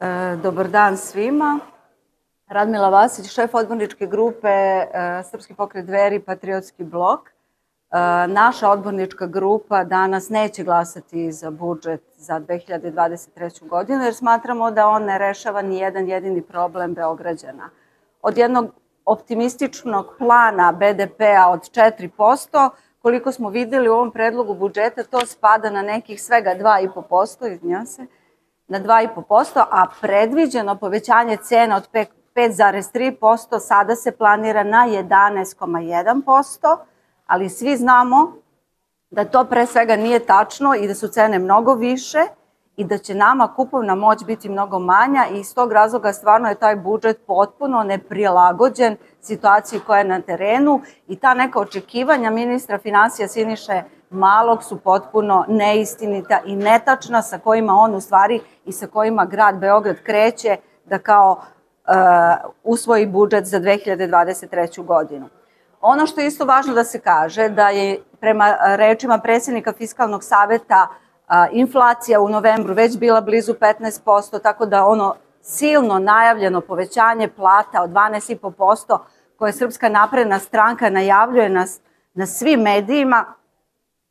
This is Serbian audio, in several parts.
E, dobar dan svima. Radmila Vasić, šef odborničke grupe e, Srpski pokret dveri, Patriotski blok. E, naša odbornička grupa danas neće glasati za budžet za 2023. godinu, jer smatramo da on ne rešava ni jedan jedini problem Beograđana. Od jednog optimističnog plana BDP-a od 4%, koliko smo videli u ovom predlogu budžeta, to spada na nekih svega 2,5%, izvinjam se, na 2,5%, a predviđeno povećanje cena od 5,3% sada se planira na 11,1%, ali svi znamo da to pre svega nije tačno i da su cene mnogo više i da će nama kupovna moć biti mnogo manja i iz tog razloga stvarno je taj budžet potpuno neprilagođen situaciji koja je na terenu i ta neka očekivanja ministra financija Siniše Malog su potpuno neistinita i netačna sa kojima on u stvari i sa kojima grad Beograd kreće da kao uh, usvoji budžet za 2023. godinu. Ono što je isto važno da se kaže da je prema rečima predsjednika Fiskalnog saveta a, inflacija u novembru već bila blizu 15%, tako da ono silno najavljeno povećanje plata od 12,5% koje Srpska napredna stranka najavljuje nas na svim medijima,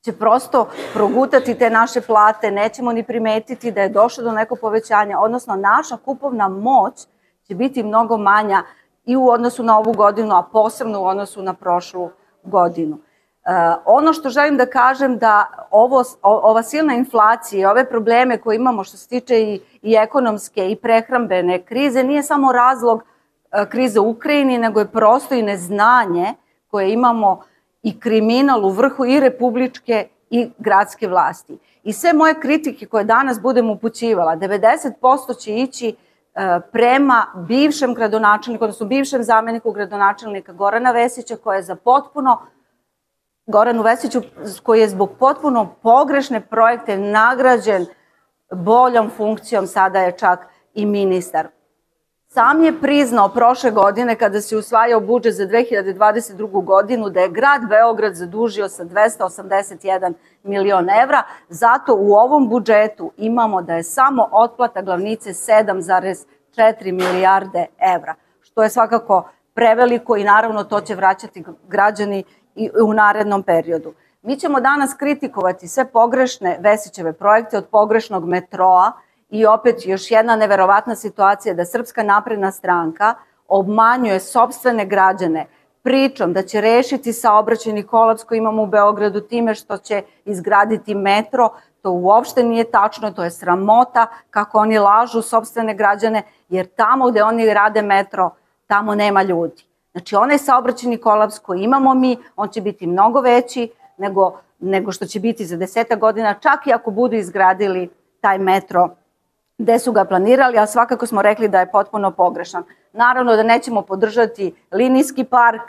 će prosto progutati te naše plate, nećemo ni primetiti da je došlo do neko povećanja, odnosno naša kupovna moć će biti mnogo manja i u odnosu na ovu godinu, a posebno u odnosu na prošlu godinu. Uh, ono što želim da kažem da ovo, ova silna inflacija i ove probleme koje imamo što se tiče i, i ekonomske i prehrambene krize nije samo razlog uh, krize u Ukrajini, nego je prosto i neznanje koje imamo i kriminal u vrhu i republičke i gradske vlasti. I sve moje kritike koje danas budem upućivala, 90% će ići e, prema bivšem gradonačelniku, odnosno bivšem zameniku gradonačelnika Gorana Vesića, koja je za potpuno Goranu Vesiću, koji je zbog potpuno pogrešne projekte nagrađen boljom funkcijom, sada je čak i ministar. Sam je priznao prošle godine kada se usvajao budžet za 2022. godinu da je grad Beograd zadužio sa 281 milion evra, zato u ovom budžetu imamo da je samo otplata glavnice 7,4 milijarde evra, što je svakako preveliko i naravno to će vraćati građani i u narednom periodu. Mi ćemo danas kritikovati sve pogrešne Vesićeve projekte od pogrešnog metroa, I opet još jedna neverovatna situacija da Srpska napredna stranka obmanjuje sobstvene građane pričom da će rešiti saobraćeni kolaps koji imamo u Beogradu time što će izgraditi metro, to uopšte nije tačno, to je sramota kako oni lažu sobstvene građane, jer tamo gde oni rade metro, tamo nema ljudi. Znači, onaj saobraćeni kolaps koji imamo mi, on će biti mnogo veći nego, nego što će biti za deseta godina, čak i ako budu izgradili taj metro gde su ga planirali, a svakako smo rekli da je potpuno pogrešan. Naravno da nećemo podržati linijski park,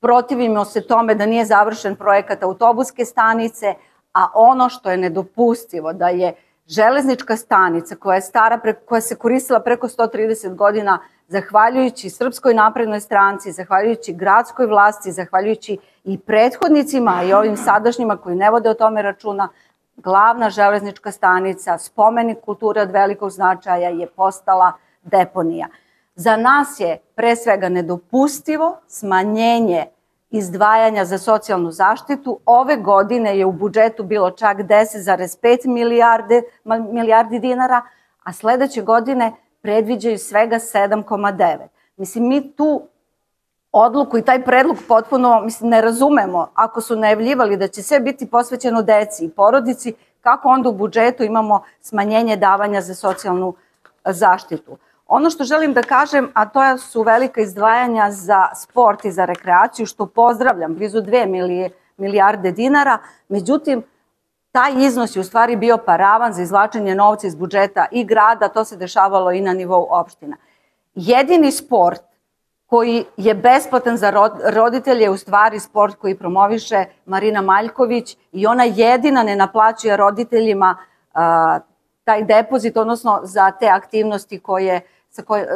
protivimo se tome da nije završen projekat autobuske stanice, a ono što je nedopustivo da je železnička stanica koja je stara, koja se koristila preko 130 godina, zahvaljujući Srpskoj naprednoj stranci, zahvaljujući gradskoj vlasti, zahvaljujući i prethodnicima i ovim sadašnjima koji ne vode o tome računa, glavna železnička stanica, spomenik kulture od velikog značaja je postala deponija. Za nas je pre svega nedopustivo smanjenje izdvajanja za socijalnu zaštitu. Ove godine je u budžetu bilo čak 10,5 milijarde, milijardi dinara, a sledeće godine predviđaju svega 7,9. Mislim, mi tu odluku i taj predlog potpuno mislim, ne razumemo. Ako su najavljivali da će sve biti posvećeno deci i porodici, kako onda u budžetu imamo smanjenje davanja za socijalnu zaštitu. Ono što želim da kažem, a to su velika izdvajanja za sport i za rekreaciju, što pozdravljam, blizu 2 milijarde dinara, međutim, taj iznos je u stvari bio paravan za izvlačenje novca iz budžeta i grada, to se dešavalo i na nivou opština. Jedini sport koji je besplatan za roditelje, u stvari sport koji promoviše Marina Maljković i ona jedina ne naplaćuje roditeljima a, taj depozit, odnosno za te aktivnosti koje, sa koje,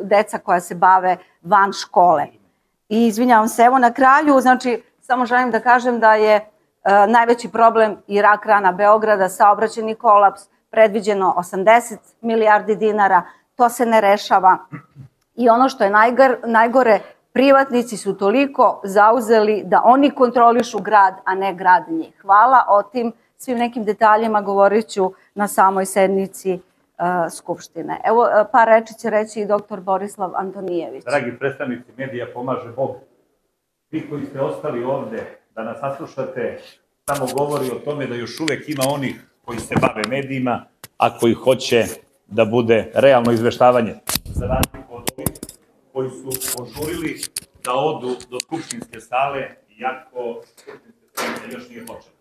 deca koja se bave van škole. I izvinjavam se, evo na kraju, znači, samo želim da kažem da je najveći problem i rak rana Beograda, saobraćeni kolaps, predviđeno 80 milijardi dinara, to se ne rešava. I ono što je najgor, najgore, privatnici su toliko zauzeli da oni kontrolišu grad, a ne grad njih. Hvala o tim svim nekim detaljima govorit ću na samoj sednici uh, Skupštine. Evo, uh, par reči će reći i doktor Borislav Antonijević. Dragi predstavnici medija, pomaže Bog. Vi koji ste ostali ovde da nas saslušate, samo govori o tome da još uvek ima onih koji se bave medijima, a koji hoće da bude realno izveštavanje. Za razliku koji su požurili da odu do skupštinske sale, iako skupštinske još nije počela.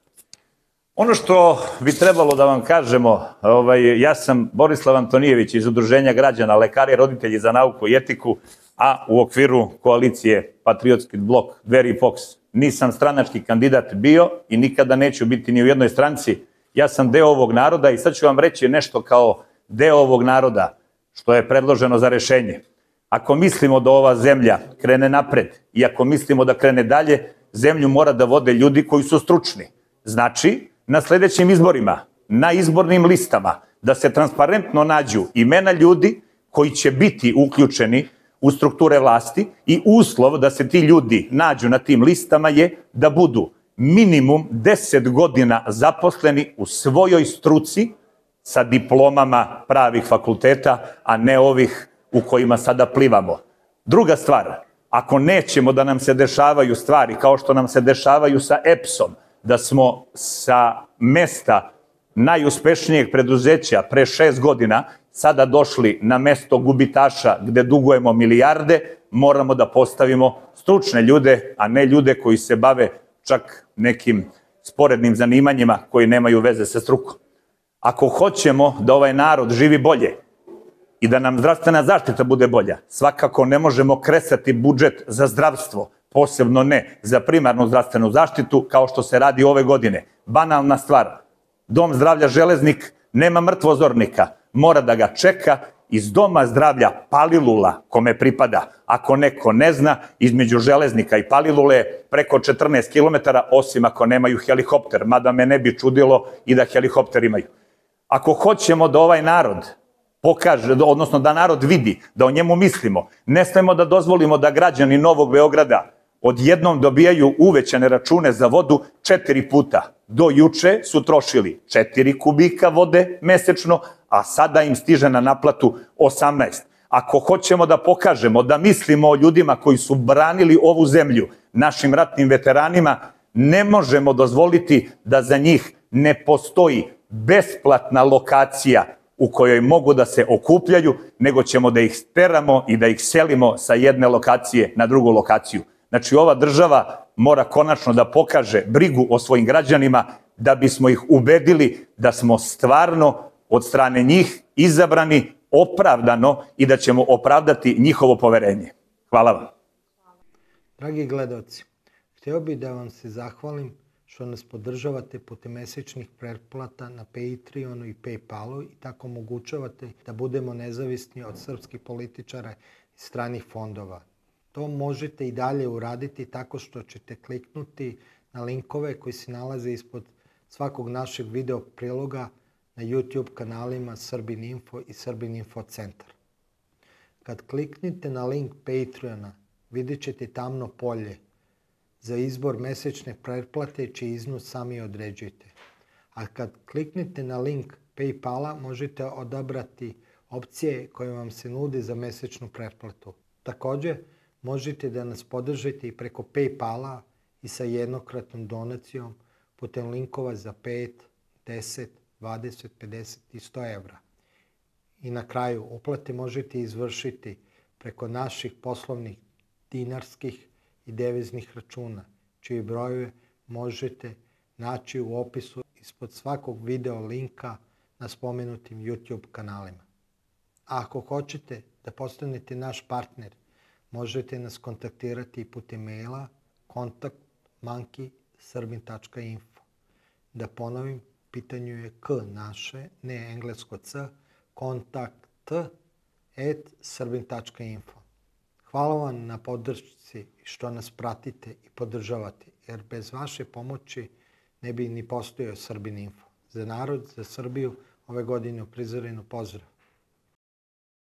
Ono što bi trebalo da vam kažemo, ovaj, ja sam Borislav Antonijević iz Udruženja građana, lekari, roditelji za nauku i etiku, a u okviru koalicije Patriotski blok Dveri i Fox. Nisam stranački kandidat bio i nikada neću biti ni u jednoj stranci. Ja sam deo ovog naroda i sad ću vam reći nešto kao deo ovog naroda što je predloženo za rešenje. Ako mislimo da ova zemlja krene napred i ako mislimo da krene dalje, zemlju mora da vode ljudi koji su stručni. Znači, na sledećim izborima, na izbornim listama, da se transparentno nađu imena ljudi koji će biti uključeni u strukture vlasti i uslov da se ti ljudi nađu na tim listama je da budu minimum 10 godina zaposleni u svojoj struci sa diplomama pravih fakulteta, a ne ovih u kojima sada plivamo. Druga stvar, ako nećemo da nam se dešavaju stvari kao što nam se dešavaju sa EPS-om, da smo sa mesta najuspešnijeg preduzeća pre šest godina sada došli na mesto gubitaša gde dugujemo milijarde, moramo da postavimo stručne ljude, a ne ljude koji se bave čak nekim sporednim zanimanjima koji nemaju veze sa strukom. Ako hoćemo da ovaj narod živi bolje i da nam zdravstvena zaštita bude bolja, svakako ne možemo kresati budžet za zdravstvo, posebno ne za primarnu zdravstvenu zaštitu, kao što se radi ove godine. Banalna stvar, Dom zdravlja Železnik nema mrtvozornika, mora da ga čeka iz Doma zdravlja Palilula, kome pripada. Ako neko ne zna, između Železnika i Palilule je preko 14 km, osim ako nemaju helikopter, mada me ne bi čudilo i da helikopter imaju. Ako hoćemo da ovaj narod pokaže, odnosno da narod vidi, da o njemu mislimo, ne smemo da dozvolimo da građani Novog Beograda odjednom dobijaju uvećane račune za vodu četiri puta. Do juče su trošili 4 kubika vode mesečno, a sada im stiže na naplatu 18. Ako hoćemo da pokažemo da mislimo o ljudima koji su branili ovu zemlju, našim ratnim veteranima, ne možemo dozvoliti da za njih ne postoji besplatna lokacija u kojoj mogu da se okupljaju, nego ćemo da ih steramo i da ih selimo sa jedne lokacije na drugu lokaciju. Znači, ova država mora konačno da pokaže brigu o svojim građanima da bismo ih ubedili da smo stvarno od strane njih izabrani opravdano i da ćemo opravdati njihovo poverenje. Hvala vam. Dragi gledalci, hteo bih da vam se zahvalim što nas podržavate putem mesečnih pretplata na Patreonu i Paypalu i tako omogućavate da budemo nezavisni od srpskih političara i stranih fondova. To možete i dalje uraditi tako što ćete kliknuti na linkove koji se nalaze ispod svakog našeg video priloga na YouTube kanalima Srbin Info i Srbin Info Centar. Kad kliknite na link Patreona, vidjet ćete tamno polje. Za izbor mesečne pretplate čiji iznos sami određujete. A kad kliknete na link Paypala, možete odabrati opcije koje vam se nude za mesečnu pretplatu. Takođe, možete da nas podržite i preko Paypala i sa jednokratnom donacijom putem linkova za 5, 10, 20, 50 i 100 evra. I na kraju, uplate možete izvršiti preko naših poslovnih dinarskih i deviznih računa, čiji brojeve možete naći u opisu ispod svakog video linka na spomenutim YouTube kanalima. A ako hoćete da postanete naš partner, možete nas kontaktirati putem maila kontakt monkey.srbin.info. Da ponovim, pitanju je k naše, ne englesko c, kontakt at srbin.info. Hvala vam na podršci što nas pratite i podržavate, jer bez vaše pomoći ne bi ni postojao Srbin Info. Za narod, za Srbiju, ove godine u prizorenu pozdrav.